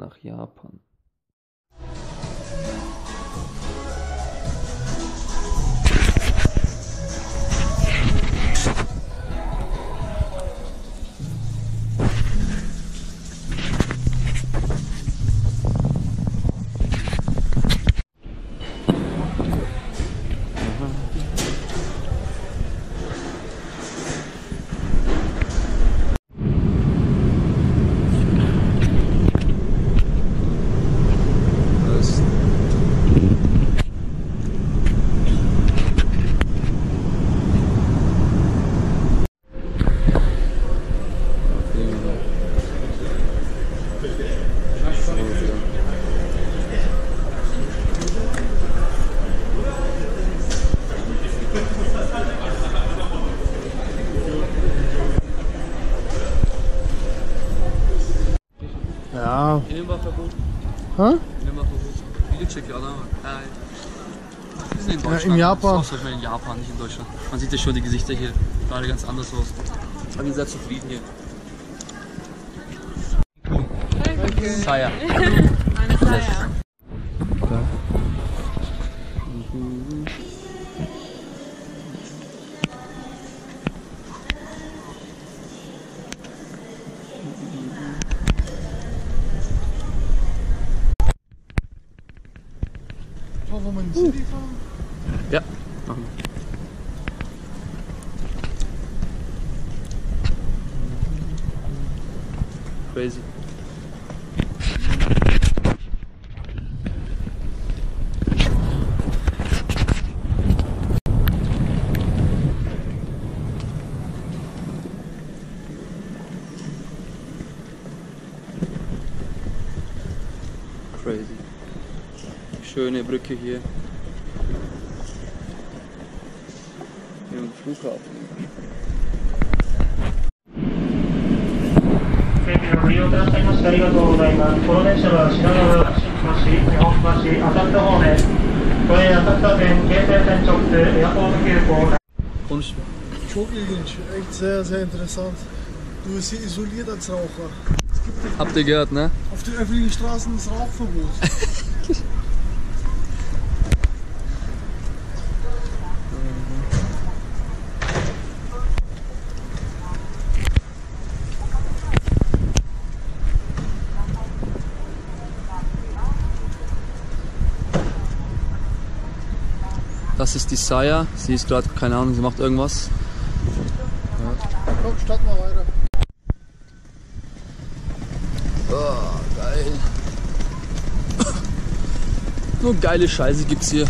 nach Japan. Japan. Das ist in Japan, nicht in Deutschland. Man sieht ja schon die Gesichter hier. Gerade ganz anders aus. Aber ihr seid zufrieden hier. Saya. Oh, wo man in City fahren? Ja, machen wir. Crazy. Crazy. Schöne Brücke hier. Hier am Flughafen. 整備をご利用くださいましてありがとうございます。この電車は品川、新橋、日本橋、浅草方面、都営浅草線、京成線直通、エアポート急行、 Konuş. Çok ilginç. Echt sehr, sehr interessant. Du bist hier isoliert als Raucher. Habt ihr gehört, ne? Auf den öffentlichen Straßen ist Rauchverbot. Das ist die Saya. Sie ist gerade, keine Ahnung, sie macht irgendwas. Komm, starten wir weiter. Oh, geil. Nur geile Scheiße gibt's hier.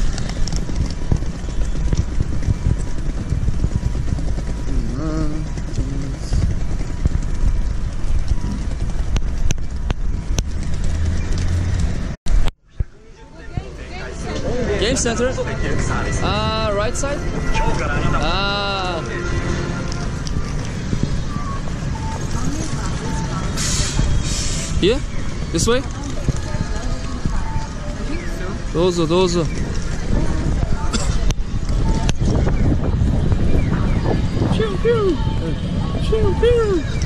Center? Ah, right side? Ah. Here? This way? Dozo, dozo. Piu, piu. Piu, piu.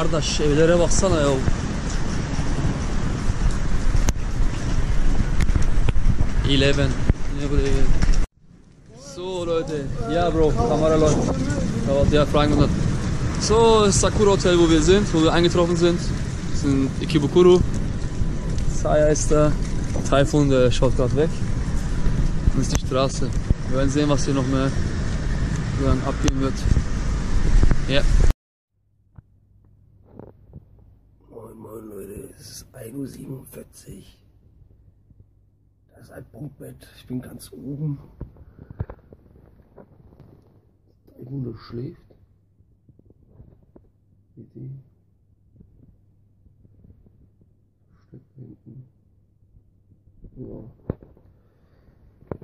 Kardeş, evlere baksana ya. Eleven. Ne buraya. So Leute, ja Bro, Kamera läuft. Ja, fragen wir das. So, das Sakura Hotel, wo wir sind, wo wir eingetroffen sind. Das ist in Ikebukuro. Saya ist da. Typhoon, der schaut gerade weg. Das ist die Straße. Wir werden sehen, was hier noch mehr dann abgehen wird. Ja. 1.47 Uhr. Das ist ein Prunkbett. Ich bin ganz oben. Der Hunde schläft. Steckt da hinten. Ja.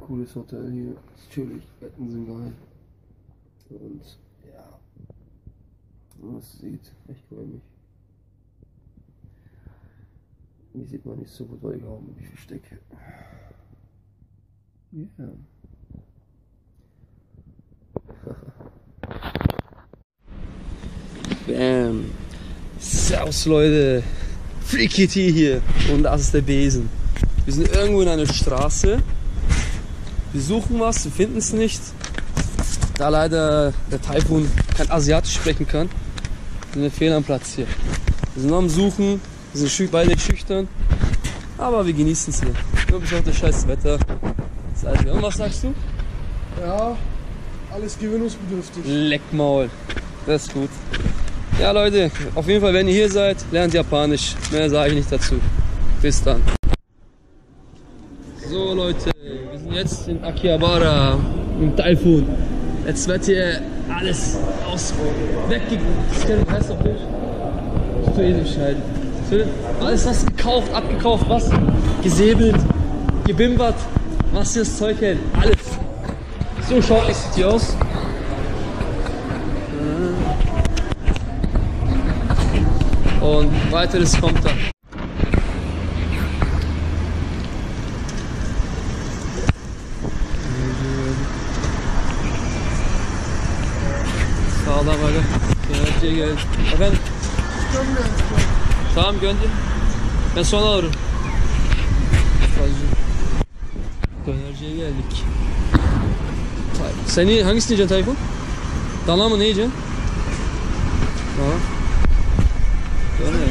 Cooles Hotel hier. Chillig. Betten sind geil. Und ja. Das sieht echt räumig. Hier sieht man nicht so gut, weil ich auch mich verstecke. Ja. Bam. Servus Leute. Frikiti hier. Und das ist der Besen. Wir sind irgendwo in einer Straße. Wir suchen was, wir finden es nicht. Da leider der Taifun kein Asiatisch sprechen kann, sind wir fehl am Platz hier. Wir sind noch am Suchen, wir sind beide schüchtern, aber wir genießen es hier. Nur bis auf das scheiß Wetter. Das alles- Und was sagst du? Ja, alles gewöhnungsbedürftig. Leckmaul. Das ist gut. Ja Leute, auf jeden Fall, wenn ihr hier seid, lernt Japanisch. Mehr sage ich nicht dazu. Bis dann. So Leute, wir sind jetzt in Akihabara im Taifun. Jetzt wird hier alles aus wegge... Das heißt doch nicht. Das tut eh nicht halt. Alles was gekauft, abgekauft, was gesäbelt, gebimbert, was hier das Zeug hält. Alles. So schaut es hier aus. Und weiteres kommt dann. Sağlam öyle. Dönerciye geldik. Efendim? Tamam gönder. Ben sonra alırım. Dönerciye geldik. Tay- Sen iyi- hangisini yiyeceksin Tayfun? Dana mı ne yiyeceksin? Dana. Döner.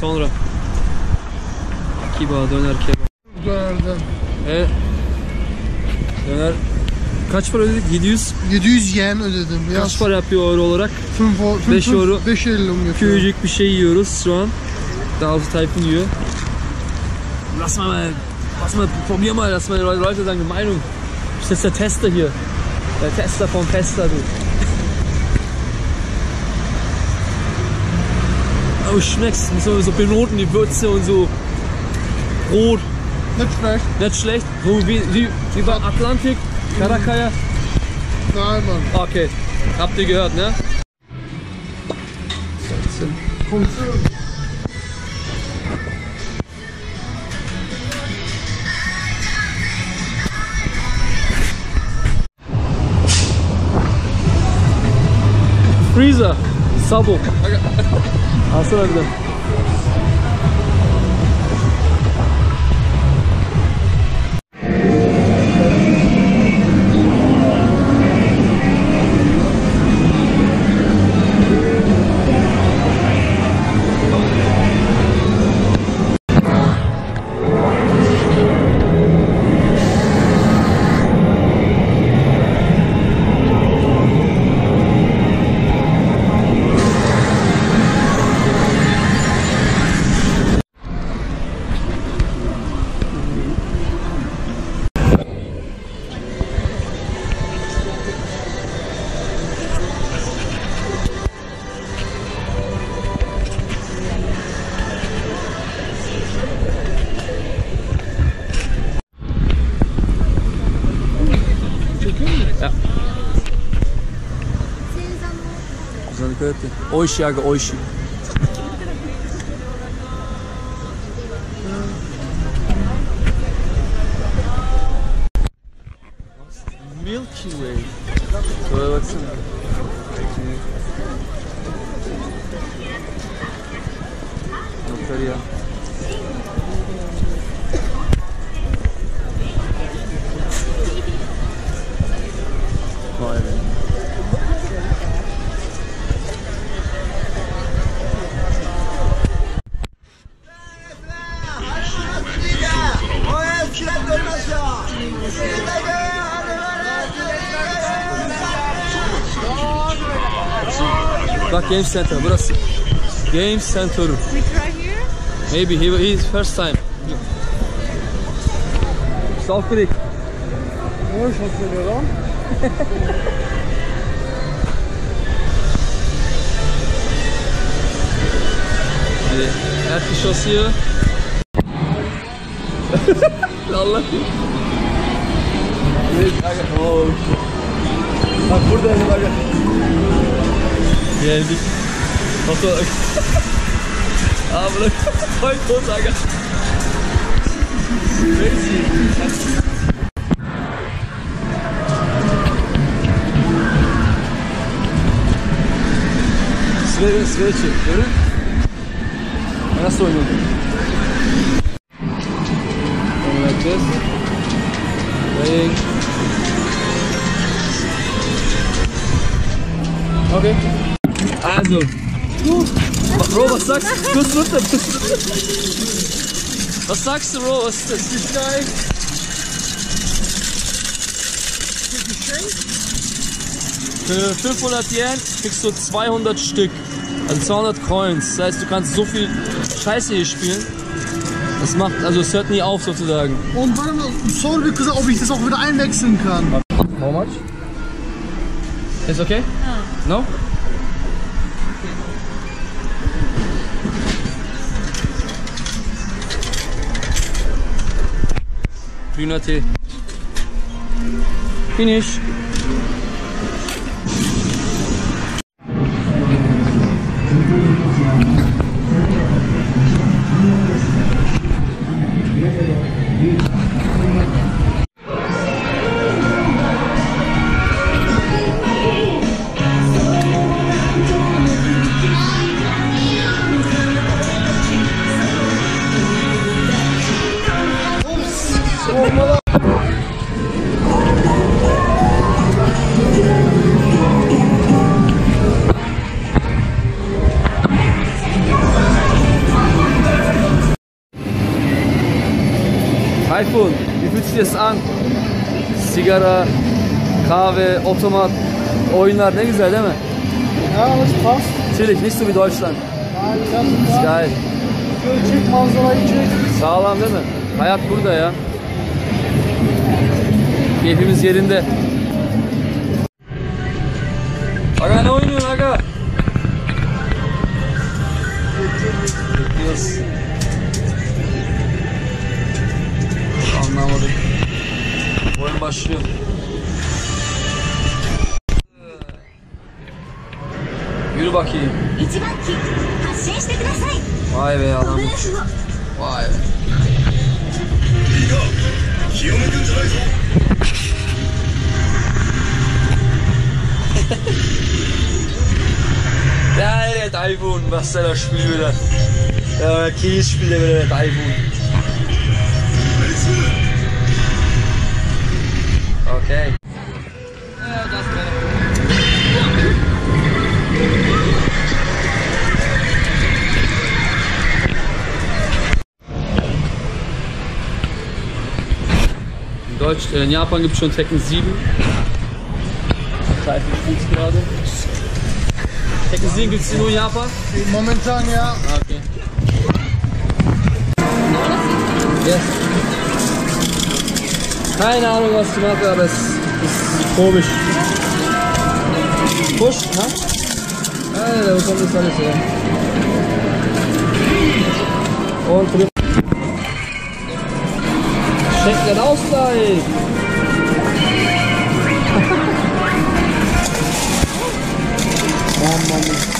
Sonra. Kiba döner kebap. Dönerden. E, döner kaç para ödedik? 700. 700 yen ödedim. Kaç para yapıyor euro olarak? 5 Beş euro. 5 50 ungefähr. Küçücük bir şey yiyoruz şu an. Daha doğrusu Tayfun yiyor. Lass mal, lass mal, probier mal, lass mal Leute sagen die Meinung. Das ist der Tester hier. Der Tester vom Tester, du. Oh, schmeckt's. So, so benoten die Würze und so. Rot, Nicht schlecht. nicht schlecht. So wie, wie, wie beim Atlantik, Karakaya. Nein, Mann. Okay, habt ihr gehört, ne? Kommt. Freezer, Sabo. Alsana bir de. Ja. 欧西啊，个欧西。Game Center burası. Game Center. We try here? Maybe he, he's first time. Bist du aufgeregt? Ja, ich hab mir gedacht. Nee. Erdgeschoss hier. Lalla. Nee, Aga. Oh. Bak burada elim Aga. Geldik. Foto. Abi koy poz Aga. Crazy. Sve, sveće, görün. Nasıl oynuyordu? Tamam yapacağız. Playing. Okay. Also. Bro, was sagst du? Du hast runter. Was sagst du, Bro? Was ist das? Ist geil. Für 500 Yen kriegst du 200 Stück. Also 200 Coins. Das heißt, du kannst so viel Scheiße hier spielen. Das macht, also es hört nie auf sozusagen. Und warte mal, sor bir kıza ob ich das auch wieder einwechseln kann. How much? It's okay? No. Finish. Typhoon, wie fühlt sich das an? Sigara, Kahve, Otomat, Oyunlar ne güzel değil mi? Ja, alles passt. Chillig, nicht so wie Deutschland. Ist süper. geil. Şöyle çek manzarayı çek. Sağlam değil mi? Hayat burada ya. Keyfimiz yerinde. Aga ne oynuyorsun aga? Bekliyoruz. war schlimm. Yürü bakayım. Vay be adam. Vay be. ja, der Taifun, was der da spielt wieder. Ja, Kies spielt er wieder der Taifun. Okay. In, Deutsch, äh, in Japan gibt es schon Tekken 7. Typhoon spielt gerade. Tekken 7 gibt es nur in Japan? Momentan ja. Ah, Okay. Yes. Keine Ahnung, was ich mache, aber es ist komisch. Push, ha? Alter, wo kommt das alles her? Und drück. Schenkt den Ausgleich! Mann, Mann.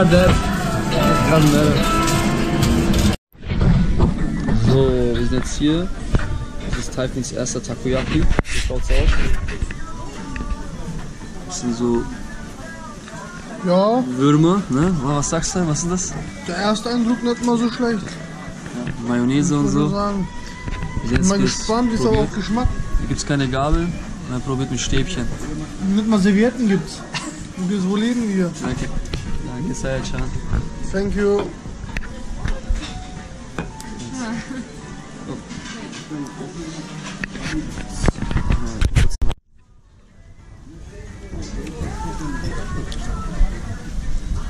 Kann, äh, So, wir sind jetzt hier. Das ist Typhoons erster Takoyaki. So schaut's aus. Das sind so Ja, Würmer, ne? Oh, Was sagst du? Was ist das? der erste Eindruck nicht mal so schlecht. Mayonnaise und man so. sagen. Jetzt Bin mal gespannt, wie es auch auf Geschmack. Hier gibt's keine Gabel. Er probiert mit Stäbchen. Nicht mal Servietten gibt's. Und wo leben wir? Danke. Danke, Sayachan. Thank you.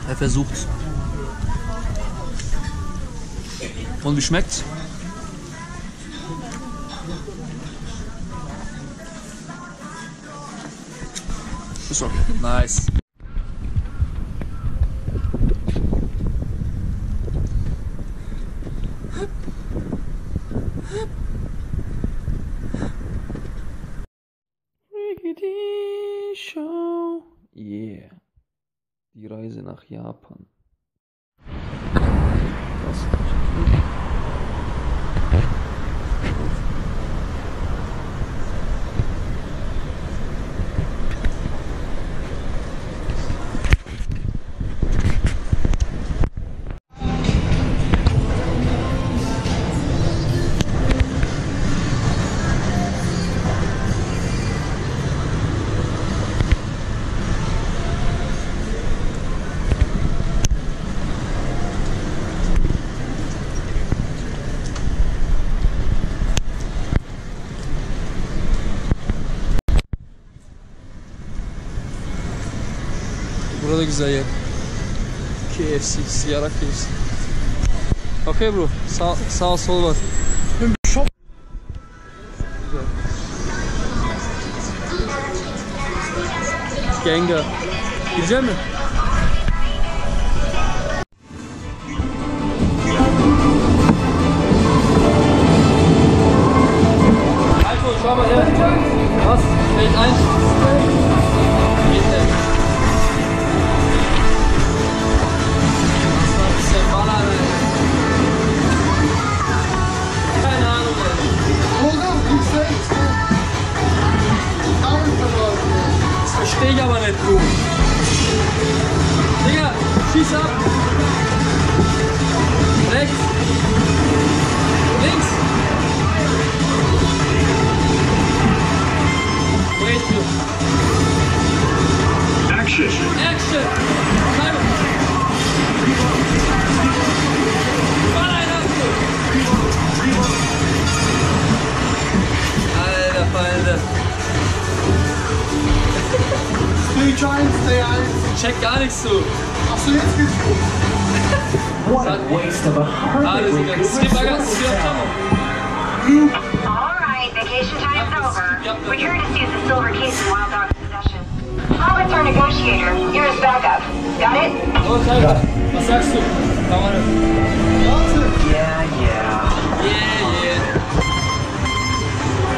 Er versucht's. Und wie schmeckt's? Ist okay. Nice. Riggedy Show. Yeah. Die Reise nach Japan. Das Burada güzel yer. KFC, Siyara KFC. Okay bro, sağ, sağ sol var. Shop. Gengar. Girecek mi? Los. What a waste of a Alles perfectly egal. good Skip, I got skip. All right, vacation time's over. Return to see the silver case in Wild Dog's possession. Robert's our negotiator. You're his backup. Got it? Oh, Tyler, was sagst du? Kamera. Warte. Yeah, yeah. Yeah, yeah.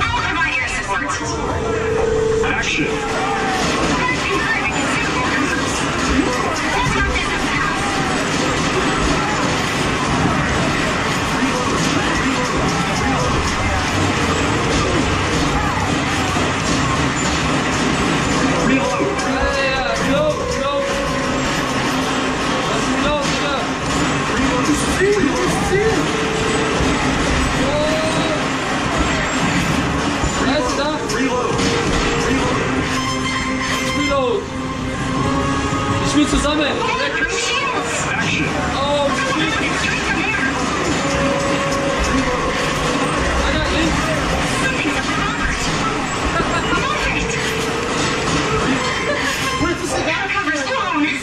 I'll provide your support. Action! Ich spiel zusammen. Action! Oh, shit. Einer links.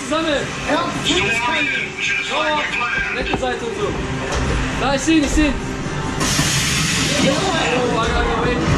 Zusammen. Oh, rechte Seite und so. Da, ich seh ihn, ich seh ihn. Oh, Alter, Alter, wait.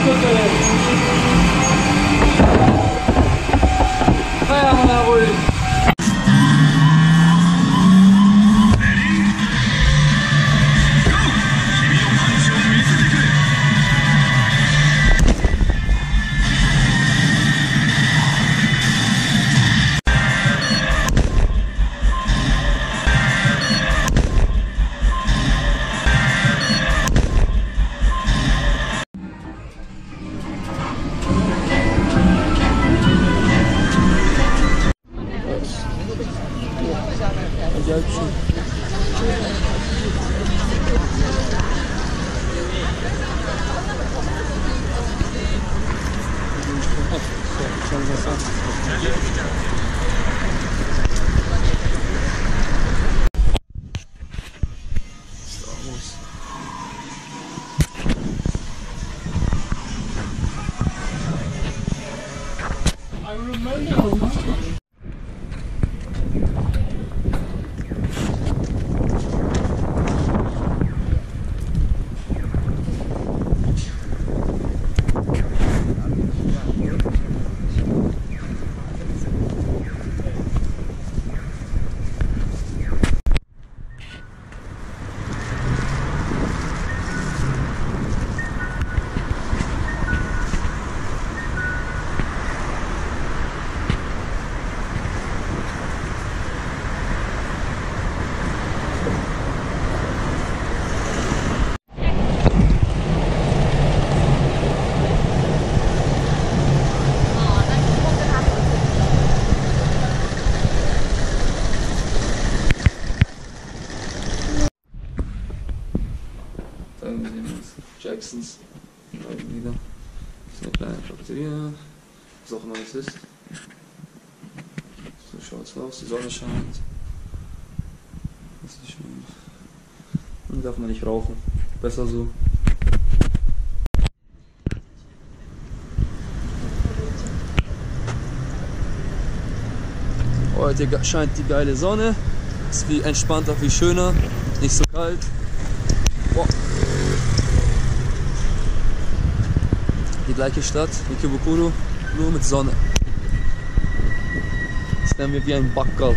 ことです。Mal wieder. Ist eine kleine Cafeteria. Was auch immer das ist. So schaut's aus. Die Sonne scheint. Das ist schön. Und darf man nicht rauchen. Besser so. Heute scheint die geile Sonne. Ist viel entspannter, viel schöner. Nicht so kalt. Die gleiche Stadt wie Kibukuro, nur mit Sonne. Jetzt werden wir wie ein Backerl.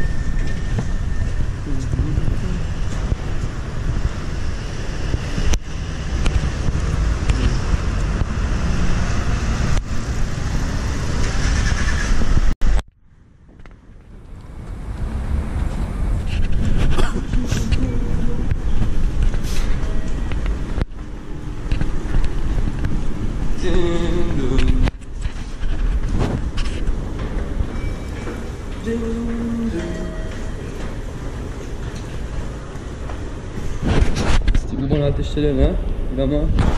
Das ist die U-Bahn-Haltestelle,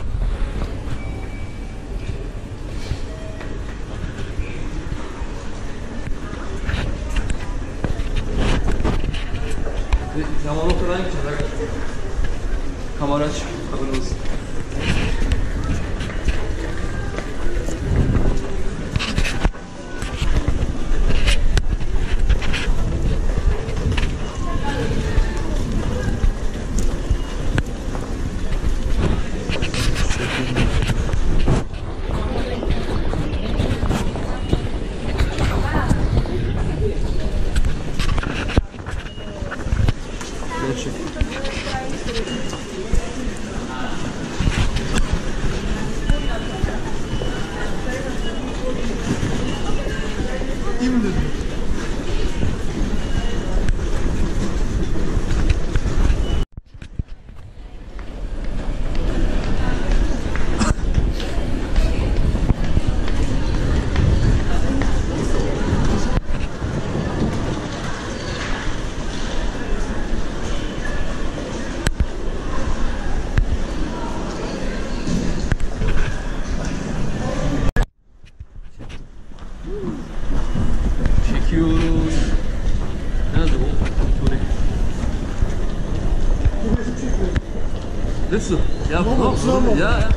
Tamam, tamam, tamam. Ya ya.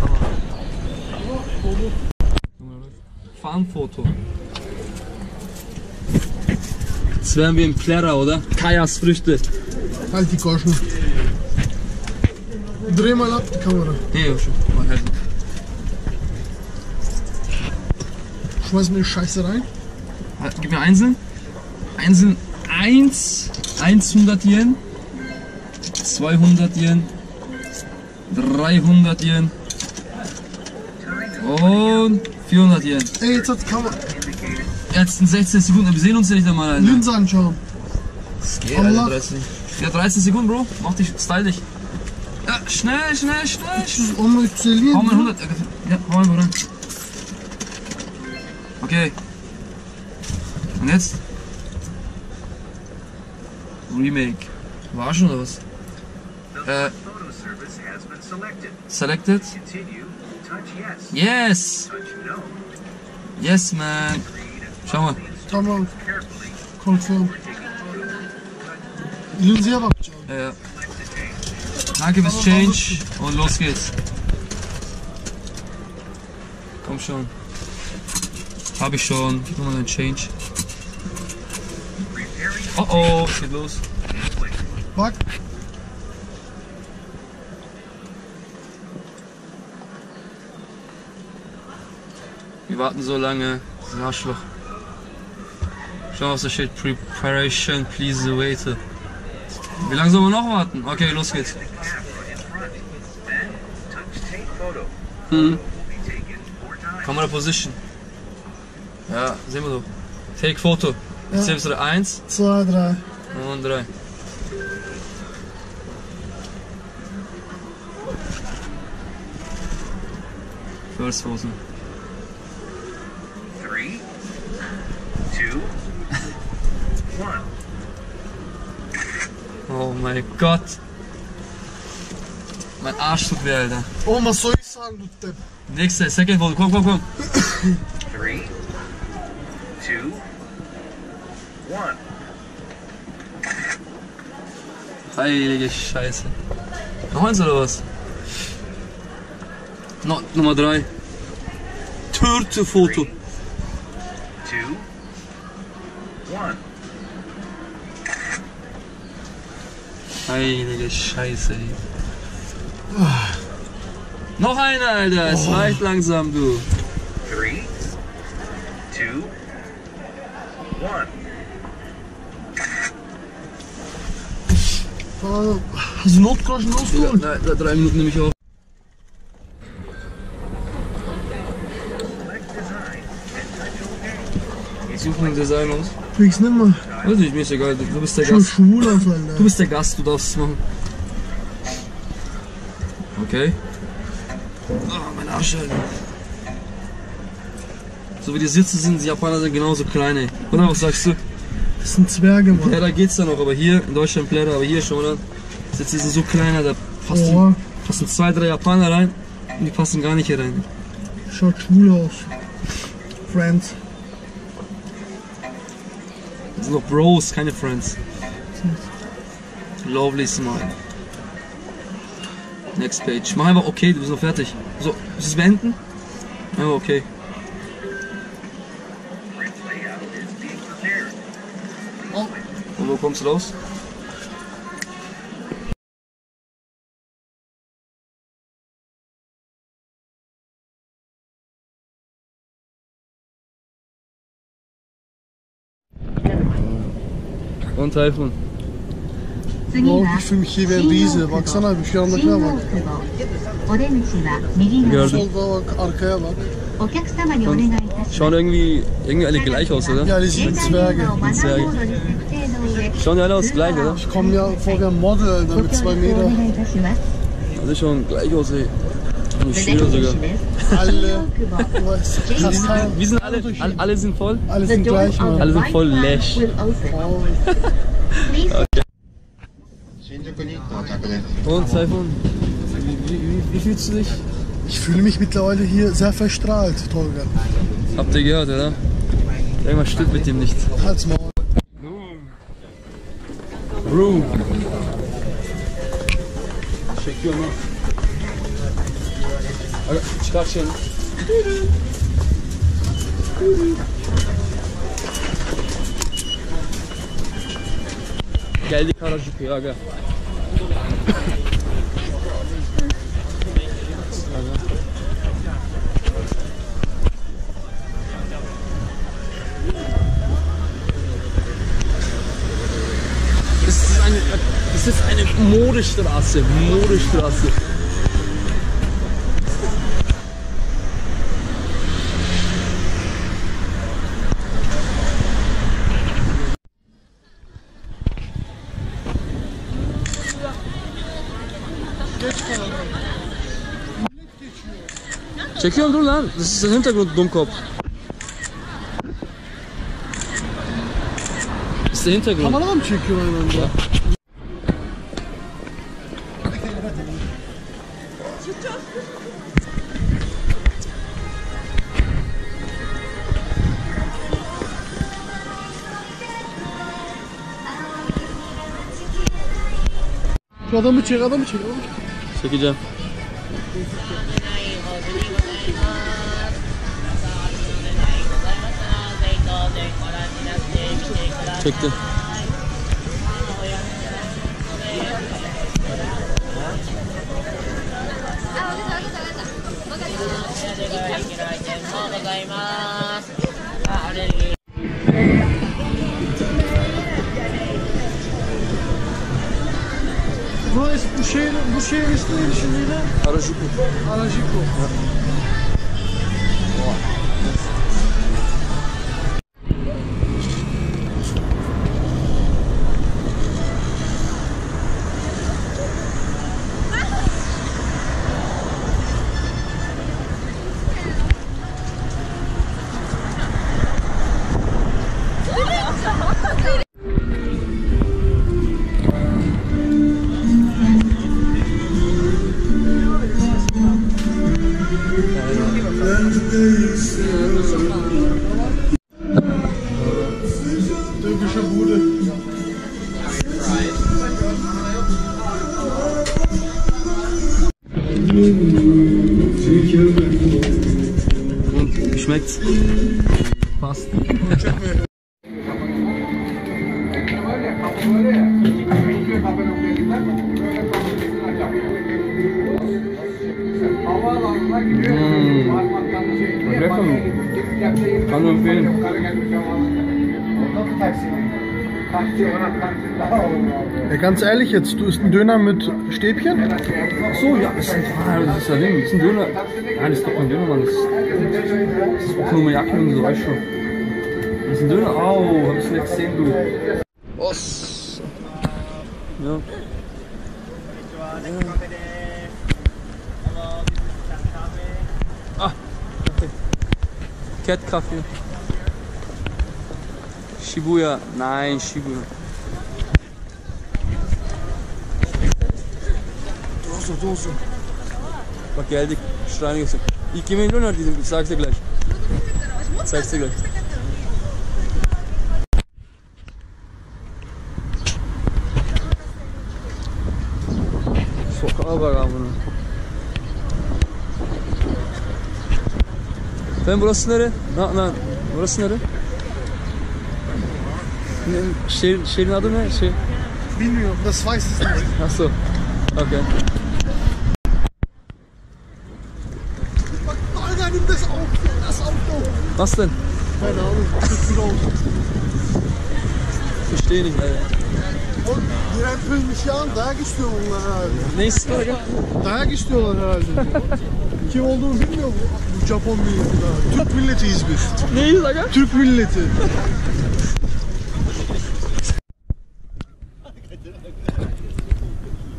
Tamam. Fanfoto. Jetzt wären wir in Plärra, oder? Kajas Früchte. Halt die Goschen. Dreh mal ab die Kamera. Nee, schon. Mal helfen. Schmeiß mir die Scheiße rein. Halt, Gib mir einzeln. Einzeln 1, 100 Yen, 200 Yen, 300 Yen und 400 Yen. Ey, jetzt hat die Kamera. Jetzt in 16 Sekunden, wir sehen uns ja nicht einmal. Alter. Linse anschauen. Geht, Allah. Alter, 13. Ja, 13 Sekunden, Bro. Mach dich, style dich. Ja, schnell, schnell, schnell. Um mich zu verlieren. Hau mal 100. Ja, hau einfach rein. Okay. Und jetzt? Remake. War schon oder was? Äh, selected. selected? Continue. Touch yes. Yes! Man. Schau mal. Tamam. Carefully. Confirm. Linse'ye bakacağım. Äh, danke fürs Change und los geht's. Komm schon. Hab ich schon. Gib mir mal den Change. Oh oh, geht los. Bak. Wir warten so lange. Das ist ein Arschloch. Schau was da steht. Preparation, please wait. Wie lange sollen wir noch warten? Okay, los geht's. photo. Mhm. Camera Position. Ja, sehen wir doch. Take Foto. Ja. Zählst du 1 Zwei, drei. und 3. First Photo. Three, two, one. Oh mein Gott. Mein Arsch tut weh, Alter. Oh, was soll ich sagen, du Depp? Nächste, Second Photo. Komm, komm, komm. Three, two, one. Heilige Scheiße. Noch eins oder was? No, Nummer drei. Türte-Foto. Two, one. Heilige Scheiße, ey. Noch einer, Alter. Es reicht langsam, du. Three, two, one. Ah, Hast du Notgroschen Ja, losgeholt? nein, da drei Minuten nehme ich auf. Suchen ein Design aus. Krieg's nimmer. Weiß nicht, mir ist egal. Du, du bist der Schon Gast. schwul Du Alter. bist der Gast, du darfst es machen. Okay. Ah, mein Arsch, Alter. So wie die Sitze sind, die Japaner sind genauso klein, ey. Oder was sagst du? Das sind Zwerge, Mann. Ja, da geht's dann noch, aber hier in Deutschland Blätter, aber hier schon, oder? Sitze sind so kleiner, da passen, Oh, passen zwei, drei Japaner rein und die passen gar nicht hier rein. schaut schwul aus. Friends. Sind noch Bros, keine Friends. Lovely smile. Next page. Mach einfach okay, du bist noch fertig. So, ist es beenden? Einfach okay. Und wo kommst du raus? Teil von. Bakmış bir bizi. Baksana bir şey anlatına bak. Gördüm. Solda bak, arkaya bak. Und schauen irgendwie, irgendwie alle gleich aus, oder? Ja, die sind Zwerge. Die Zwerge. Schauen ja alle aus gleich, oder? Ich komme ja vor wie ein Model, Alter, mit zwei Meter. Alle schauen gleich aus. Schüler sogar. Ne? Alle. Wir sind alle, alle, alle sind voll? Alle sind gleich, Mann. Alle sind voll Lash. okay. Und Seifun, wie, wie, wie fühlst du dich? Ich fühle mich mittlerweile hier sehr verstrahlt, Tolga. Habt ihr gehört, oder? Irgendwas stimmt mit ihm nicht. Halt's mal. Bro. Check your mouth şeyini. Geldik Harajuku'ya aga. Es ist eine, es ist eine Modestraße, Modestraße. Çekiyorum dur lan. Das ist der Hintergrund, Dummkopf. Das ist der Hintergrund. Kamera mı çekiyor aynı anda? Şu adamı çek, adamı çek, adamı çek. Çekeceğim. Çekti. Bu şehir, bu şehir ismi ne şimdi? Harajuku. Harajuku. Evet. Lecker. Kann nur empfehlen. Ja, ganz ehrlich jetzt, du isst einen Döner mit Stäbchen? Ach so, ja, das ist ein, ah, das ist ein Ding, das ist ein Döner. Nein, das ist doch kein Döner, Mann. Das ist, das ist Okonomiyaki und so, weißt du schon. Das ist ein Döner. Au, hab ich nicht gesehen, du. Ja. Cat Kaffee. Shibuya. Nein, Shibuya. Doso, Doso. Bak geldik. Şuraya göster. İlk yemeğin ne önerdiydin? Sag's dir gleich. Zeig's dir gleich. Sokağa bak abi Ben burası nere? Na, na, burası nere? Ne, şehir, şehrin adı ne? Şey, Bilmiyorum, das weiß ich nicht. Achso. Okay. Alter, nimm das auf, das Auto. Was denn? Keine Ahnung, das sieht aus. Verstehe nicht, Alter. Oğlum, direnç bir an, dayak istiyor bunlar herhalde. Neyse sonra gel. Dayak istiyorlar herhalde. Kim olduğunu bilmiyor bu Japon milleti daha. Türk milletiyiz biz. Neyiz aga? Türk milleti.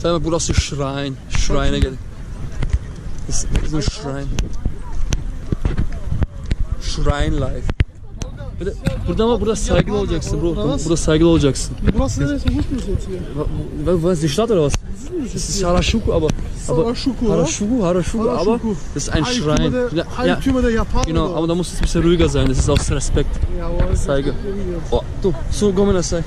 Tamam burası Shrine. Shrine'e so ein Shrine. Shrine Life. Bir de burada ama burada saygılı olacaksın bro. Burada saygılı olacaksın. Burası neresi? Huş mu satıyor? Was, was ist die Stadt oder was? Das ist Harajuku, aber. Oder? Harajuku, Harajuku, aber das ist ein Schrein. Der, ja, Halbtümer der Japaner. genau, aber da muss es ein bisschen ruhiger sein. Das ist aus Respekt. Jawohl. Saygı. Oh, du, so komm das Seil.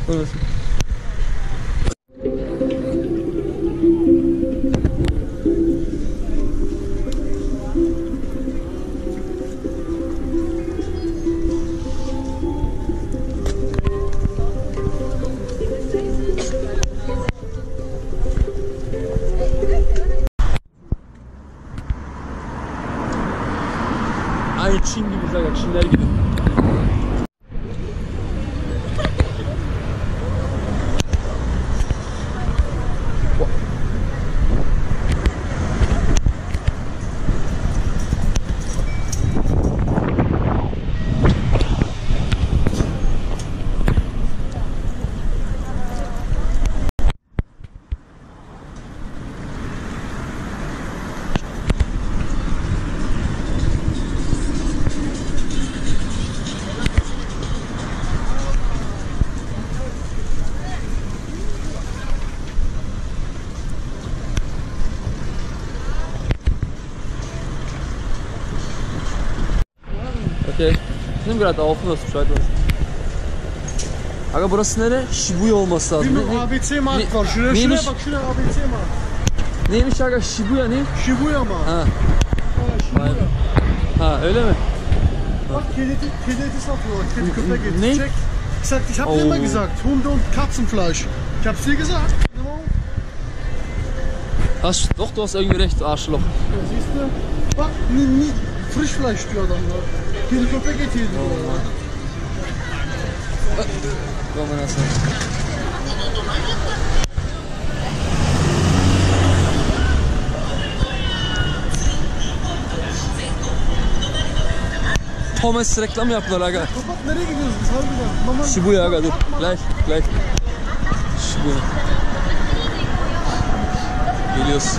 Ich nehme gerade auf, du Bescheid weißt. Aga burası nere? Shibuya olması lazım. Bilmiyorum Ne- ne- ABC ne- var. Şuraya, neymiş? şuraya bak şuraya ABC Markt. neymiş aga Shibuya ne? Shibuya Markt. Ha. Ha, Shibuya. Ha öyle mi? Bak kedi, kedi eti satıyorlar. Kedi köpek eti. Ne? Check. Ich, sag, ich hab Oh. dir immer gesagt, Hunde und Katzenfleisch. Ich hab's dir gesagt. Hast, doch, du hast irgendwie recht, Arschloch. Ja, siehst du? Bak ni, Frischfleisch diyor adamlar. Komm in das Seil. Thomas reklam yaptılar aga. Kapat nereye gidiyoruz biz harbiden? Mama Shibuya aga dur. Gleich, gleich. Shibuya. Geliyoruz.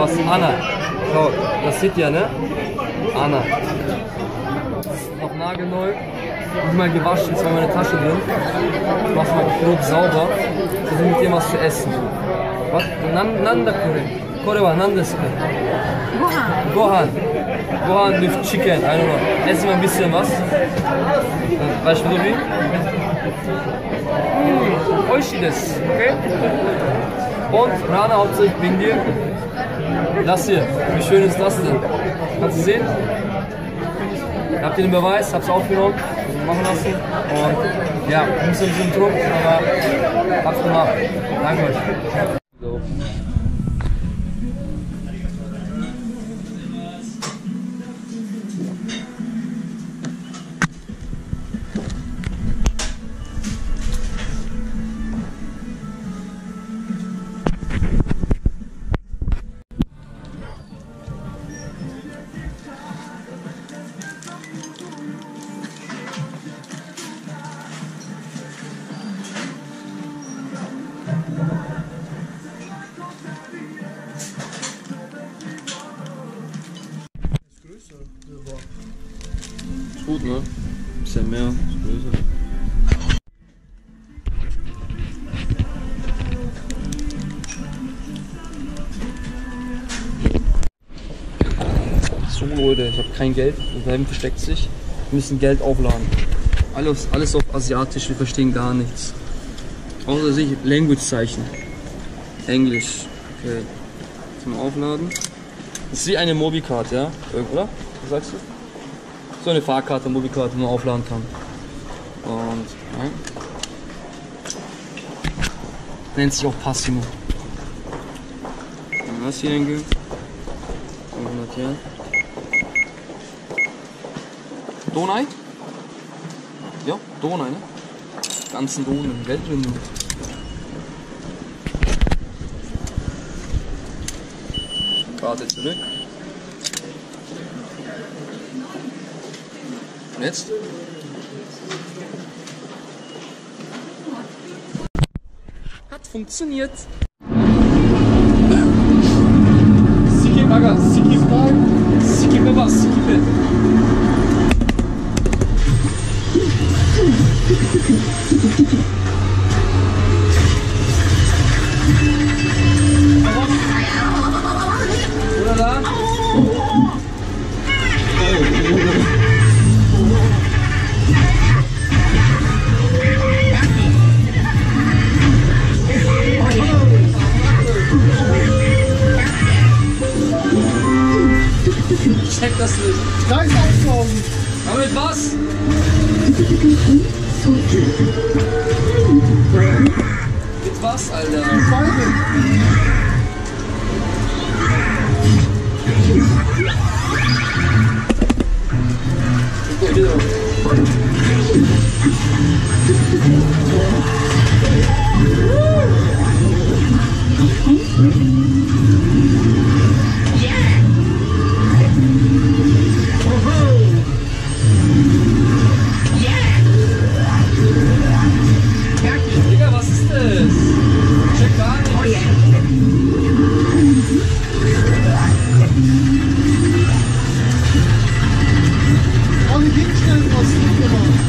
was? Anna. Schau, das seht ihr, ne? Anna. Noch nagelneu. Mal gewaschen, ist meine Tasche drin. Ich mach's mal grob sauber. Versuche mit dir was zu essen. Was? Nan, nanda kore. Kore wa nan desu ka? Gohan. Gohan with chicken, I don't know. Essen wir ein bisschen was. Weißt du wie? Hm, oishi desu, okay? Und Rana hauptsächlich wegen dir. Das hier, wie schön ist das denn? Kannst du sehen? Habt ihr den Beweis? Hab's aufgenommen, machen lassen. Und ja, ein bisschen zum Druck, aber hab's gemacht. Danke euch. So. Kein Geld. Hinten versteckt sich. Wir müssen Geld aufladen. Alles, alles auf Asiatisch, wir verstehen gar nichts. Außer sich Language-Zeichen. Englisch. Okay. Zum Aufladen. Das ist wie eine Mobicard, ja? Oder? Was sagst du? So eine Fahrkarte, Mobicard, die man aufladen kann. Und, ja. Nennt sich auch Passimo. Das hier hingehen. 500 Yen. Donai? Ja, Donai, ne? Ganzen Donen, Geld drin. Karte zurück. Und jetzt? Hat funktioniert. Passieren immer.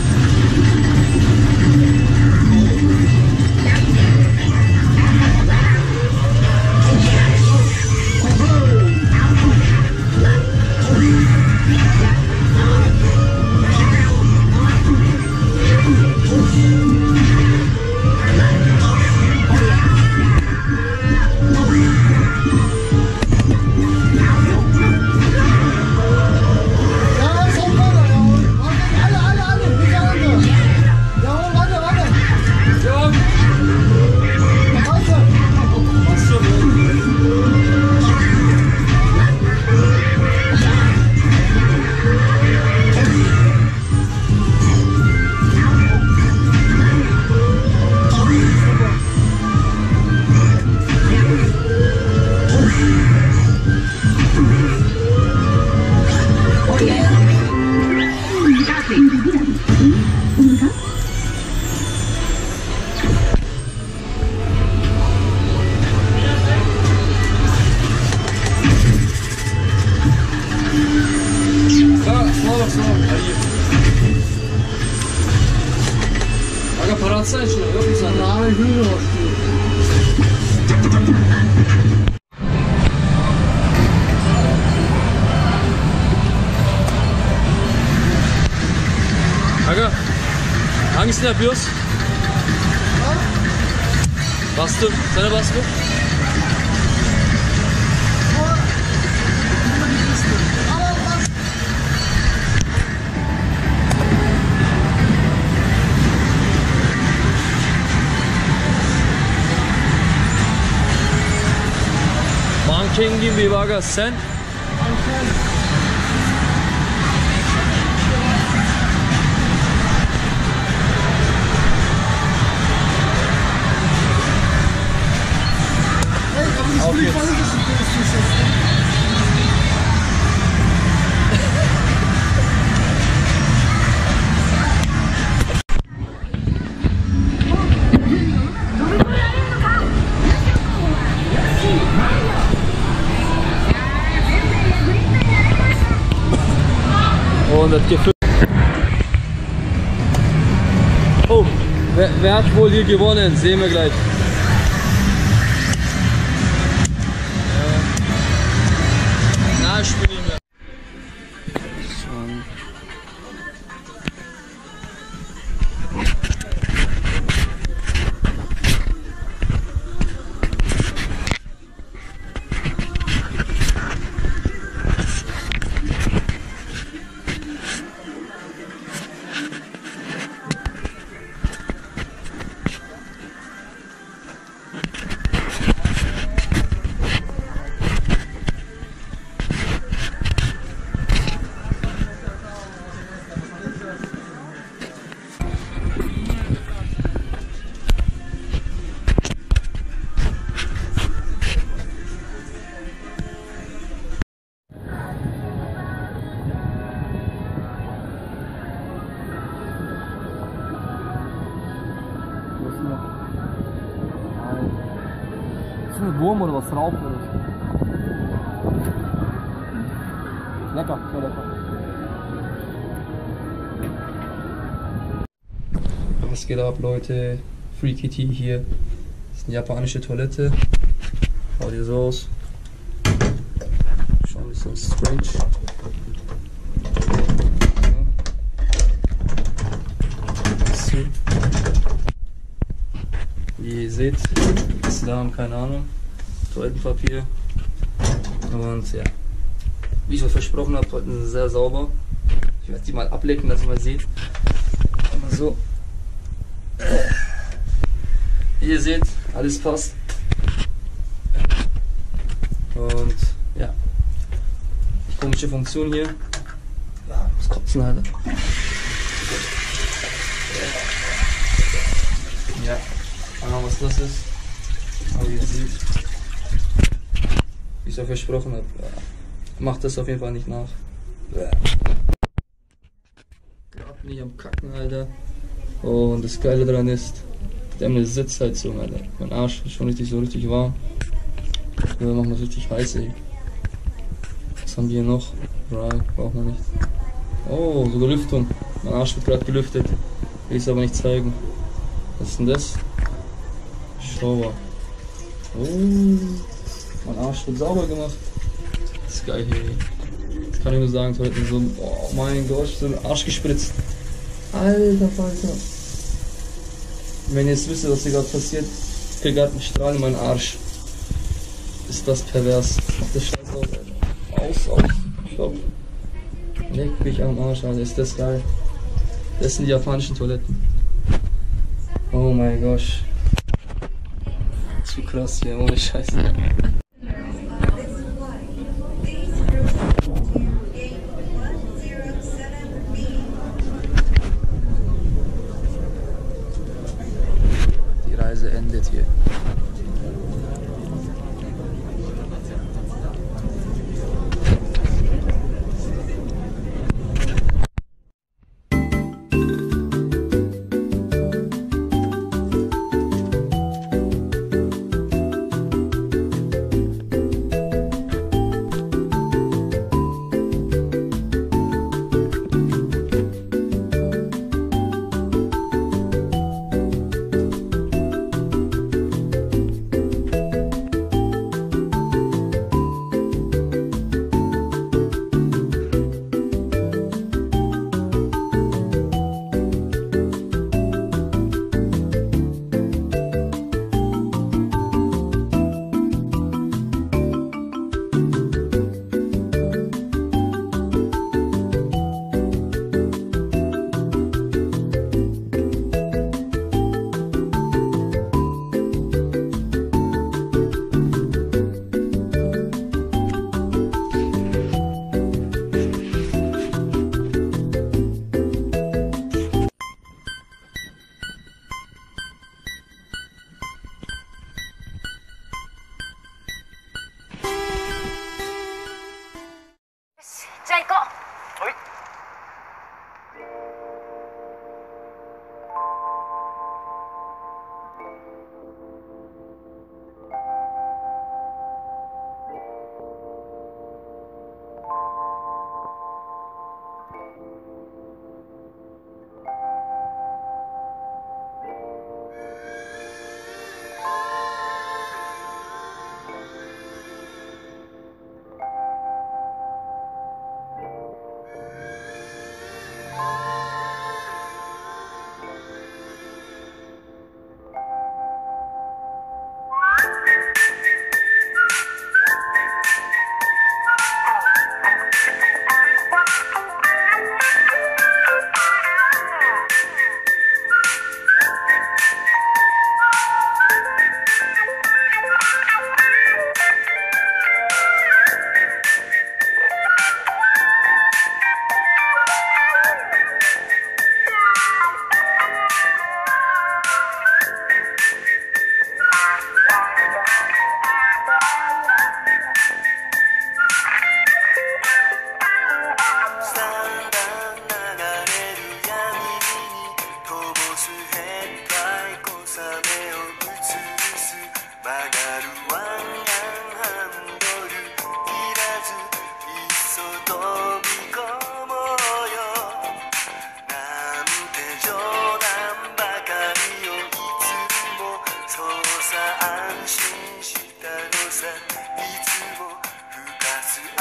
Manken gibi aga sen. Hey, aber das will ich mal Das gefüllt. Oh, wer, wer hat wohl hier gewonnen? Sehen wir gleich. Noch? Ist das ein Wurm oder was Rauch oder so? Lecker, sehr lecker. Was geht ab, Leute? Free Kitty hier. Das ist eine japanische Toilette. Schaut hier so aus. Schon ein bisschen strange. Ja. So. Wie ihr seht, ist da keine Ahnung. Toilettenpapier. Und ja. wie ich euch versprochen habe, heute sehr sauber. Ich werde die mal ablecken, dass ihr mal seht. Mal so. Wie ihr seht, alles passt. Und ja, komische Funktion hier. Ja, muss kotzen, Alter. Ja, Ahnung, was das ist. Aber ihr seht, wie ich es euch versprochen habe, macht das auf jeden Fall nicht nach. Gerade bin ich am Kacken, Alter. Und das Geile daran ist, der eine Sitzheizung, Alter. Mein Arsch ist schon richtig so richtig warm. Ja, machen wir richtig heiß, ey. Was haben wir hier noch? Dry, brauchen wir nicht. Oh, sogar Lüftung. Mein Arsch wird gerade gelüftet. Will ich es aber nicht zeigen. Was ist denn das? Shower. Oh, mein Arsch wird sauber gemacht. Das ist geil hier. Das kann ich nur sagen, Toiletten so, oh mein Gott, so ein Arsch gespritzt. Alter Falter. Wenn ihr jetzt wisst, was hier gerade passiert, ich krieg gerade einen Strahl in meinen Arsch. Ist das pervers. Mach das Scheiß aus, Alter. Aus, aus. Stopp. Leck mich am Arsch, Alter. Ist das geil. Das sind die japanischen Toiletten. Oh mein Gott. Zu krass hier, ohne Scheiß.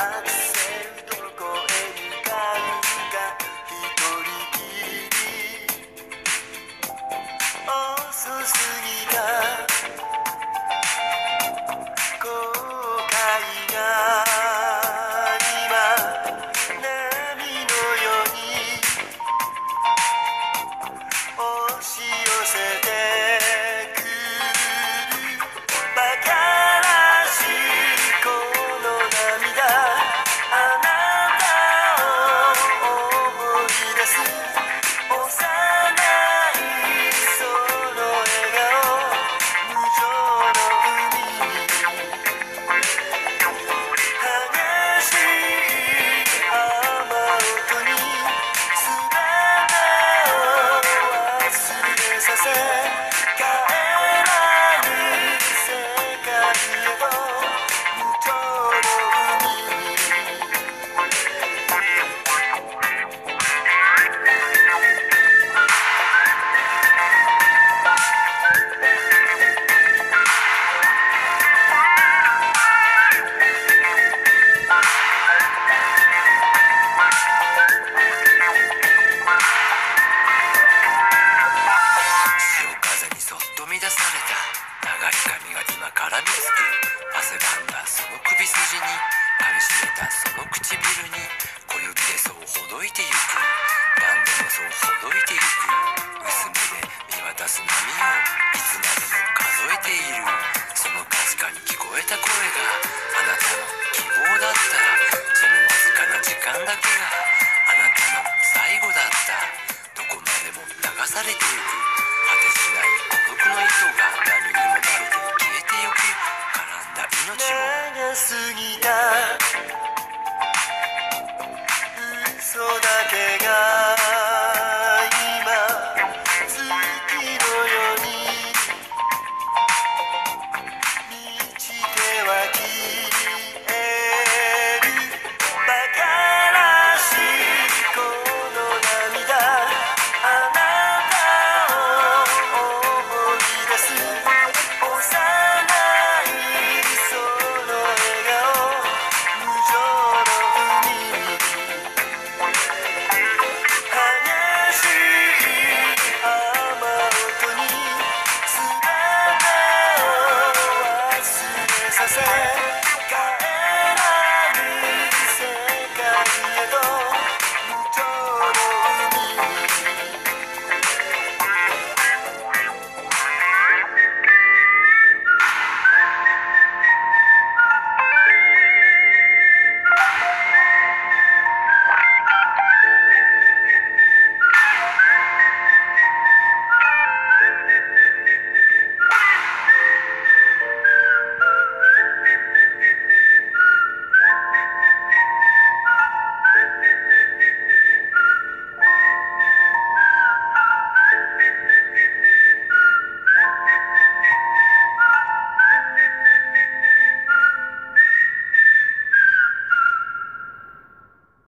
I